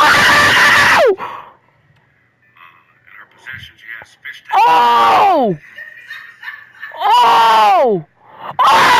Oh! oh! Oh! Oh! Oh!